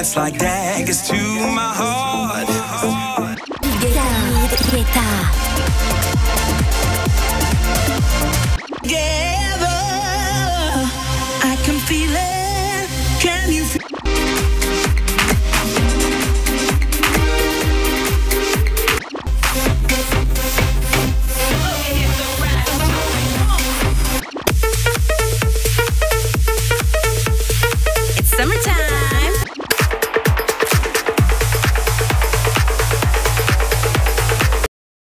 cuts like daggers to my heart. Get out, get out.